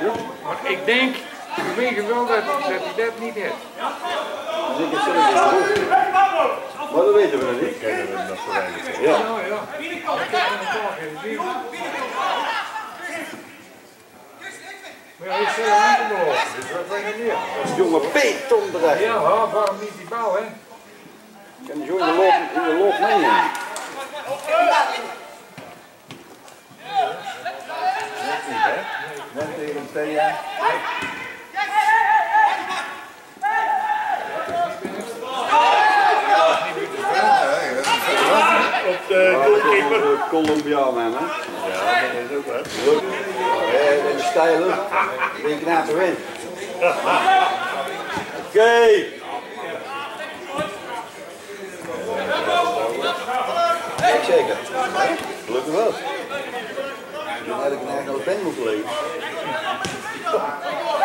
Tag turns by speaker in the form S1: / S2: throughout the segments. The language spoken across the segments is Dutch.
S1: die.
S2: Maar ik denk, ik weet wel dat, dat hij dat niet heeft.
S1: Dus ik heb zelf niet. Maar dat weten we nog niet. Ja.
S2: Ja, ik heb hem een paar keer gezien. Maar is zo aangelopen, dus wat je niet.
S1: Jonge Peet.
S2: Ja, waarom niet die bal, hè?
S1: En zo in de loop, in de loop meenemen.
S3: Thea. Op de
S1: Colombiaan, hè.
S3: Ja, dat is ook wat.
S1: Ja, in de steile. Ben je knaap te winnen. Oké. Ik zeker. Gelukkig wel. Dan had ik een eigen band moeten
S3: 等会
S4: 再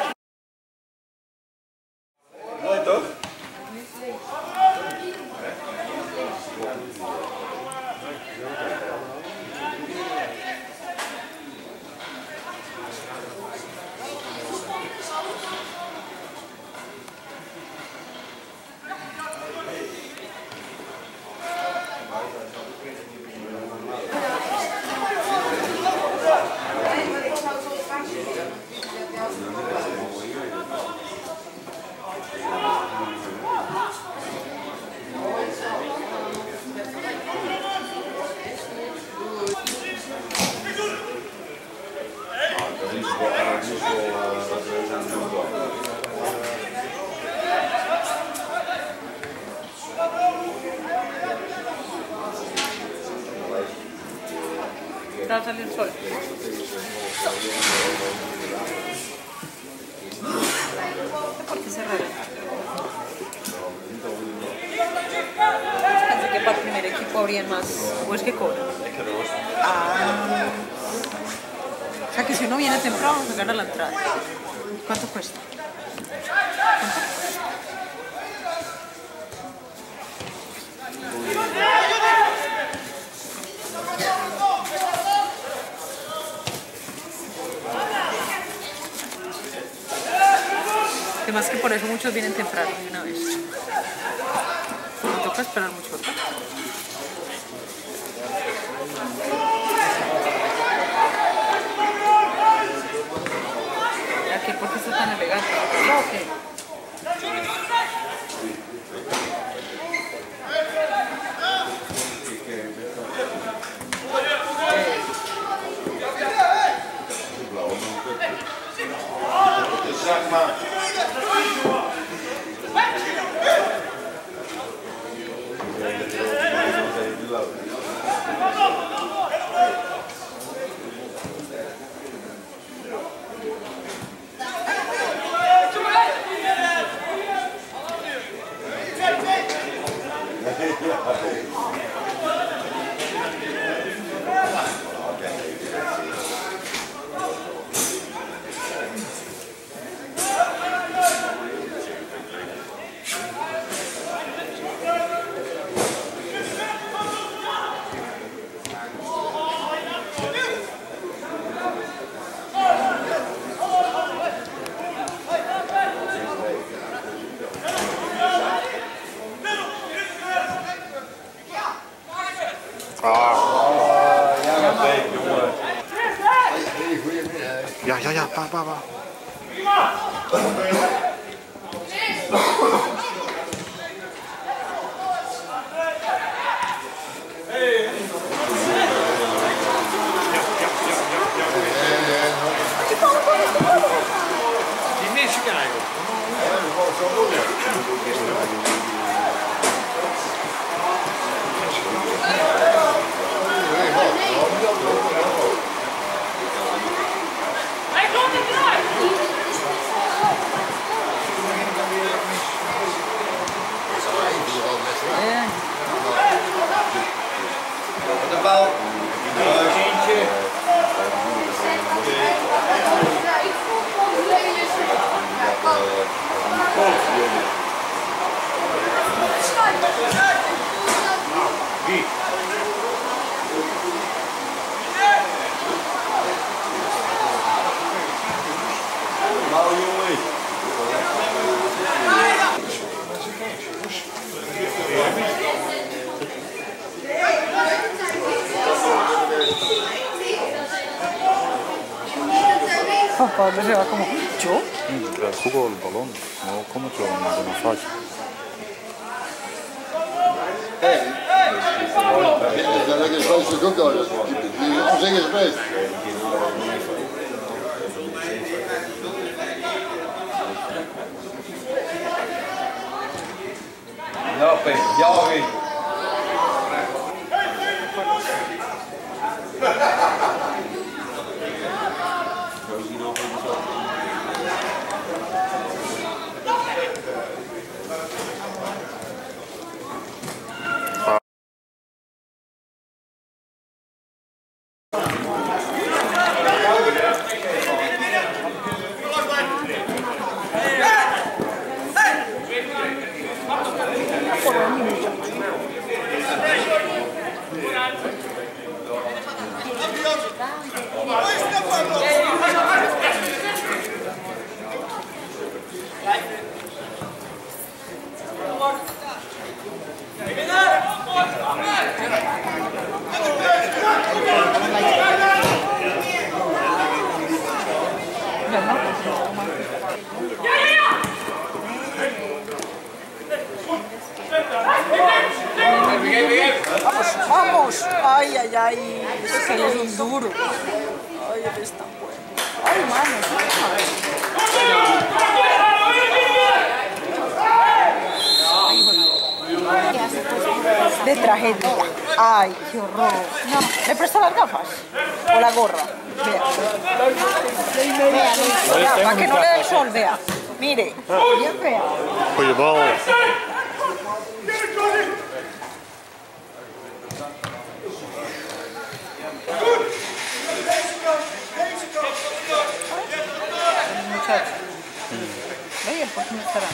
S4: sale el sol. ¿Por qué cerraron? Pensé que para el primer equipo habrían más. ¿O es que cobran? Ah. O sea que si uno viene temprano se gana la entrada. ¿Cuánto cuesta? Además que por eso muchos vienen temprano de una vez. Me toca esperar mucho rato. ¿por qué está tan elegante? No, ok.
S3: Kugelballon.
S1: Ja,
S3: kommer tror jag med den flagg.
S1: Det lägger space för
S5: Kugelballon. ¡Ay, ay, ay! Es que él es un duro. ¡Ay, él es tan bueno! ¡Ay, mano! De tragedia. ¡Ay, qué horror! No, ¿le presto las gafas? ¿O la gorra? Vea. Vea, vea, para que no le dé el sol, vea. Mire, bien fea.
S6: Goeie
S5: لا ينفع من الكلام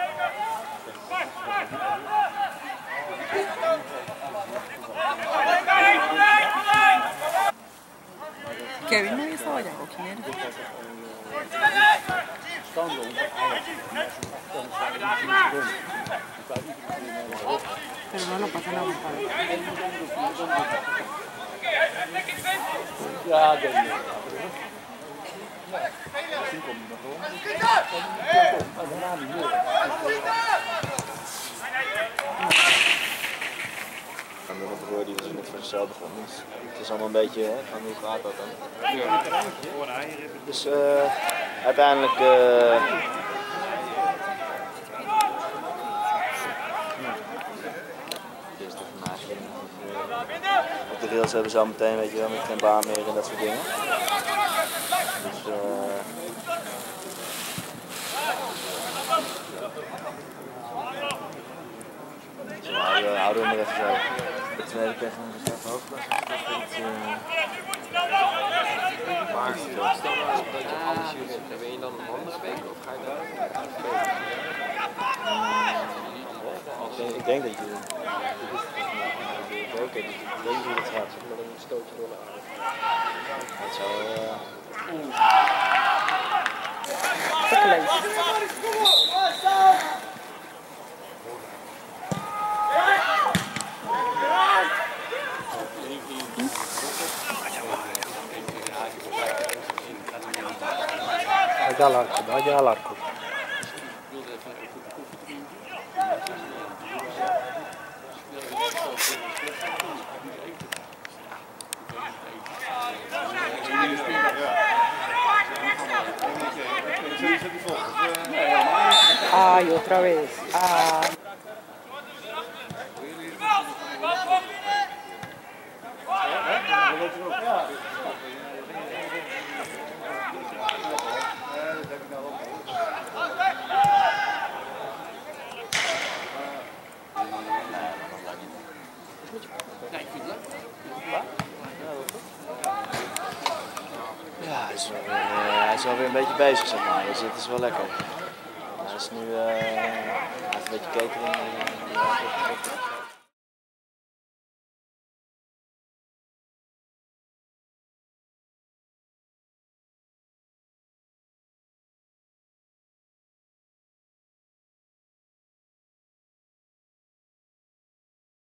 S5: Kevin no estaba allá, ¿o quién era? Pero no lo pasan a buscar.
S4: Dan hoor die dus net voor zichzelf begonnen. Het is allemaal een beetje hè, van hoe gaat dat dan. Dus eh uiteindelijk. eh dus de rails hebben zo meteen, weet je wel, met geen baan meer en dat soort dingen. Dus, dus we houden, zo. De tweede tegen een hoofdklasse.
S7: Maar stel nou eens dat je alles ben je dan een andere week of ga je dan
S4: Ik denk, ik denk dat je. Oké, ik denk niet hoe het gaat.
S7: met een stootje door de aarde?
S4: Dat zou. eh,
S2: Vaya al arco, vaya al arco.
S5: Ay, otra vez. Ah.
S4: Ja, hij is, wel eh, is wel weer een beetje bezig, zeg maar. Dus het is wel lekker. Hij is nu. heeft een beetje catering. eh,